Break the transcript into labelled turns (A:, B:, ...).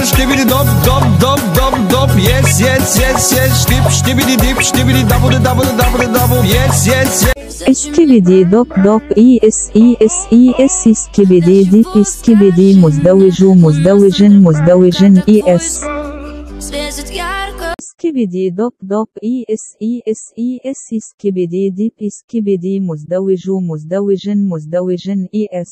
A: Shtibidi dop, dop, dop, dop, dop. Yes, yes, yes, yes. Shtip, shtibidi dip, shtibidi double, double, double, double. Yes, yes, yes.
B: Skibidi dop dop. Es es es skibidi dip skibidi مزدوج مزدوج مزدوج es skibidi dop dop. Es es es skibidi dip skibidi مزدوج مزدوج مزدوج es